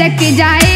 चक जाए।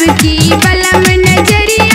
सबकी बलम नजरी